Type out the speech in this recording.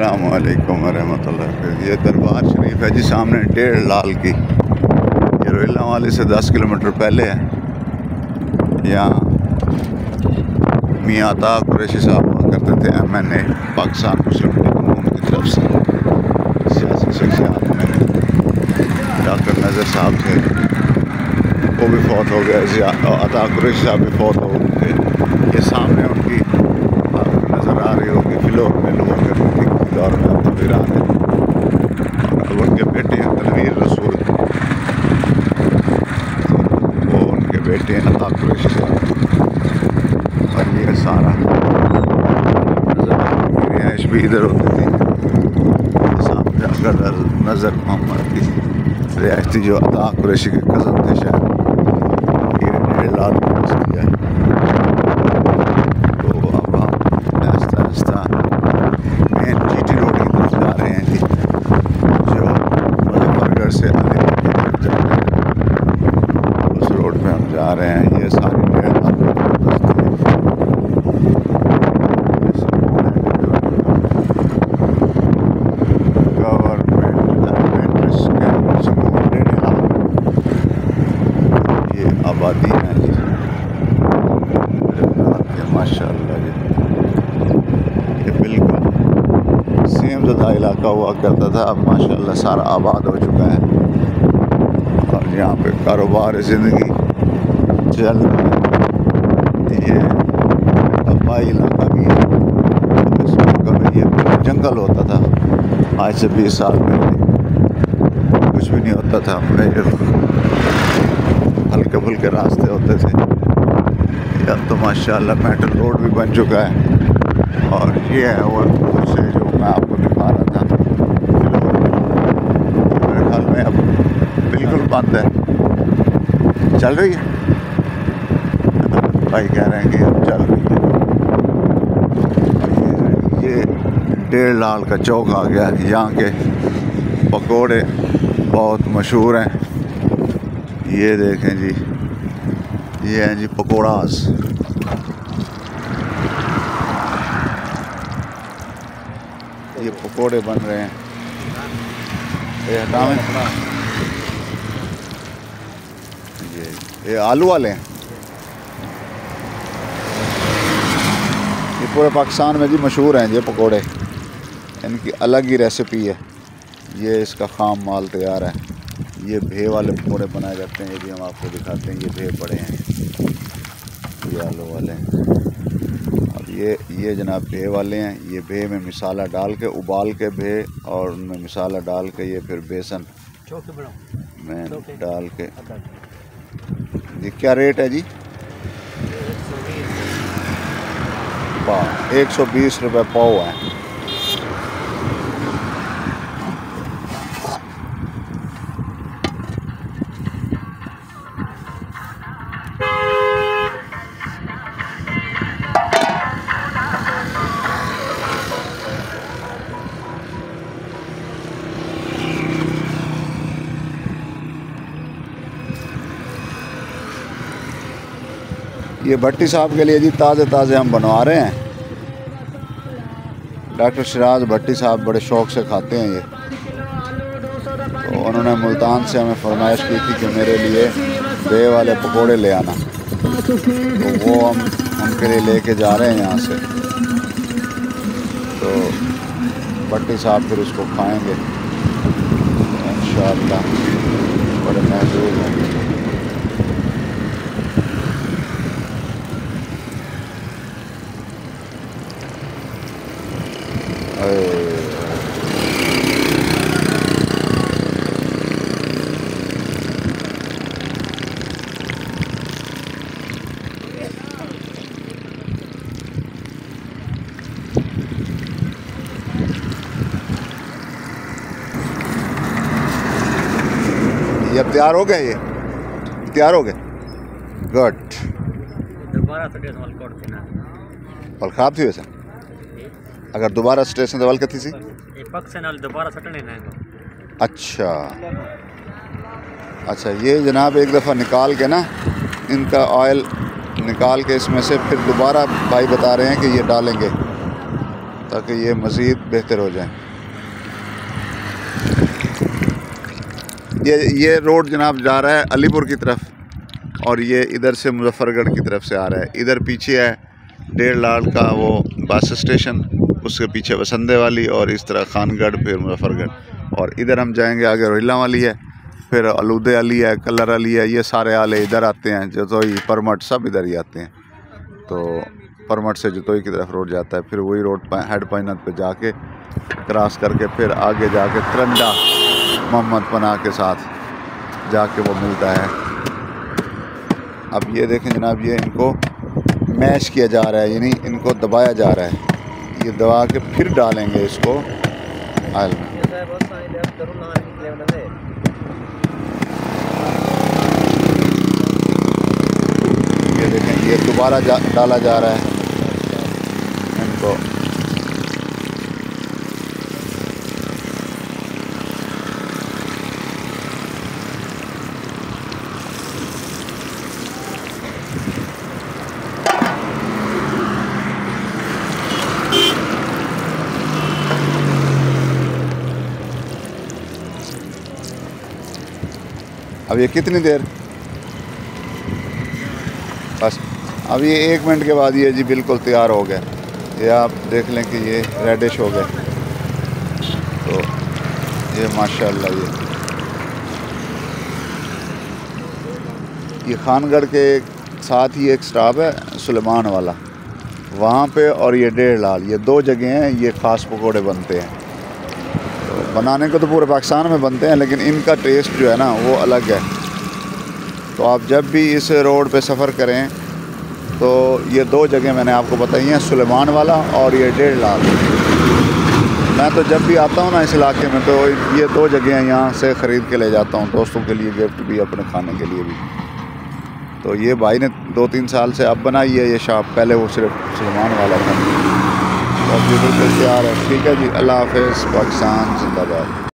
السلام علیکم ورحمۃ اللہ یہ دربار شریف ہے جی سامنے ڈیڑھ لال کی۔ یہ رویلا والی سے دس کلو میٹر پہلے ہے یہاں میاں عطا قریشی صاحب ہوا کرتے تھے، M N A, Pakistan Muslim قانون کی طرف سے سیاسی شخصیات میں ڈاکٹر نظر صاحب تھے۔ وہ بھی فوت ہو گئے عطا قریشی صاحب بھی فوت ہو گئے۔ یہ سامنے ان کی نظر آ رہی ہوگی فلور میں لوگوں کے دور میں اب ہیں اور ان کے بیٹے ہیں تنویر رسول وہ ان کے بیٹے ہیں عطا قریشی اور یہ سارا رہائش بھی ادھر ہوتی تھی سامنے اگر نظر محمد کی رہائش تھی جو عطا قریشی کے کزن تھے شاید یہ ڈیڑھ لاکھ میں بس کیا ہے تو اب ہم آہستہ آہستہ مین جی ٹی روڈ کی طرف جا رہے ہیں جی جو مظفر گڑھ سے علی گڑھ کی طرف جا رہے ہیں اس روڈ پہ ہم جا رہے ہیں، یہ ساری ڈیڑھ ہے یہ آبادی ہے۔ ماشاء اللہ جی۔ یہ بالکل سیم زدہ علاقہ ہوا کرتا تھا۔ اب ماشاء اللہ سارا آباد ہو چکا ہے۔ اور یہاں پہ کاروبار زندگی۔ چل یہ آبائی علاقہ بھی ہے اس موقع میں یہ جنگل ہوتا تھا آج سے بیس سال پہلے کچھ بھی نہیں ہوتا تھا ہلکے پھلکے راستے ہوتے تھے اب تو ماشاء اللہ میٹل روڈ بھی بن چکا ہے اور یہ ہے وہ سے جو میں آپ کو دکھا رہا تھا میرے خیال میں اب بالکل بند ہے چل رہی ہے بھائی کہہ رہے ہیں کہ اب چل رہی ہے یہ ڈیڑھ لال کا چوک آ گیا یہاں کے پکوڑے بہت مشہور ہیں۔ یہ دیکھیں جی۔ یہ ہیں جی پکوڑاز۔ یہ پکوڑے بن رہے ہیں۔ یہ ہٹاویں یہ یہ آلو والے ہیں۔ پورے پاکستان میں جی مشہور ہیں یہ پکوڑے۔ ان کی الگ ہی ریسیپی ہے۔ یہ اس کا خام مال تیار ہے۔ یہ بھے والے پکوڑے بنائے جاتے ہیں۔ یہ بھی ہم آپ کو دکھاتے ہیں۔ یہ بھے پڑے ہیں۔ یہ آلو والے اب یہ یہ جناب بھے والے ہیں۔ یہ بھے میں مسالہ ڈال کے ابال کے بھے اور ان میں مسالہ ڈال کے یہ پھر بیسن میں ڈال کے۔ یہ کیا ریٹ ہے جی؟ ایک سو بیس روپے پاؤ ہے۔ یہ بھٹی صاحب کے لیے جی تازے تازے ہم بنوا رہے ہیں۔ ڈاکٹر شراز بھٹی صاحب بڑے شوق سے کھاتے ہیں یہ۔ تو انہوں نے ملتان سے ہمیں فرمائش کی تھی کہ میرے لیے بے والے پکوڑے لے آنا۔ تو وہ ہم ان کے لیے لے کے جا رہے ہیں یہاں سے۔ تو بھٹی صاحب پھر اس کو کھائیں گے۔ انشاءاللہ۔ بڑے محظوظ ہوں گے یہ اب تیار ہو گئے یہ؟ تیار ہو گئے۔ گڈ۔ پل خراب تھی ویسے۔ اگر دوبارہ اسٹیشن دول کتھی سی؟ اچھا۔ اچھا یہ جناب ایک دفعہ نکال کے نا ان کا آئل نکال کے اس میں سے پھر دوبارہ بھائی بتا رہے ہیں کہ یہ ڈالیں گے تاکہ یہ مزید بہتر ہو جائیں یہ یہ روڈ جناب جا رہا ہے علی پور کی طرف اور یہ ادھر سے مظفر گڑھ کی طرف سے آ رہا ہے۔ ادھر پیچھے ہے ڈیڑھ لاکھ کا وہ بس اسٹیشن، اس کے پیچھے وسندے والی اور اس طرح خان گڑھ، پھر مظفر گڑھ۔ اور ادھر ہم جائیں گے آگے روہیلا والی ہے، پھر الودے علی ہے، کلر علی ہے، یہ سارے آلے ادھر آتے ہیں، جتوئی پرمٹ سب ادھر ہی آتے ہیں۔ تو پرمٹ سے جتوئی کی طرف روڈ جاتا ہے، پھر وہی روڈ ہیڈ پائنت پہ جا کے کراس کر کے پھر آگے جا کے ترنڈا۔ محمد پناہ کے ساتھ جا کے وہ ملتا ہے۔ اب یہ دیکھیں جناب، یہ ان کو میش کیا جا رہا ہے یعنی ان کو دبایا جا رہا ہے۔ یہ دبا کے پھر ڈالیں گے اس کو۔ آئل۔ میں یہ دیکھیں، یہ دوبارہ ڈالا جا رہا ہے۔ ان کو اب یہ کتنی دیر؟ بس اب یہ ایک منٹ کے بعد یہ جی بالکل تیار ہو گیا یہ آپ دیکھ لیں کہ یہ ریڈش ہو گئے۔ تو یہ ماشاء اللہ یہ۔ یہ خان گڑھ کے ساتھ ہی ایک سٹاپ ہے، سلیمان والا۔ وہاں پہ اور یہ ڈیڑھ لال یہ دو جگہ ہیں، یہ خاص پکوڑے بنتے ہیں۔ بنانے کو تو پورے پاکستان میں بنتے ہیں، لیکن ان کا ٹیسٹ جو ہے نا وہ الگ ہے۔ تو آپ جب بھی اس روڈ پہ سفر کریں، تو یہ دو جگہ میں نے آپ کو بتائی ہیں، سلیمان والا اور یہ ڈیڑھ لاکھ۔ میں تو جب بھی آتا ہوں نا اس علاقے میں، تو یہ دو جگہیں یہاں سے خرید کے لے جاتا ہوں، دوستوں کے لیے گفٹ بھی، اپنے کھانے کے لیے بھی۔ تو یہ بھائی نے دو تین سال سے اب بنائی ہے یہ شاپ، پہلے وہ صرف سلمان والا تھا۔ کمپیوٹر پہ تیار ہے۔ ٹھیک ہے جی اللہ حافظ پاکستان زندہ باد۔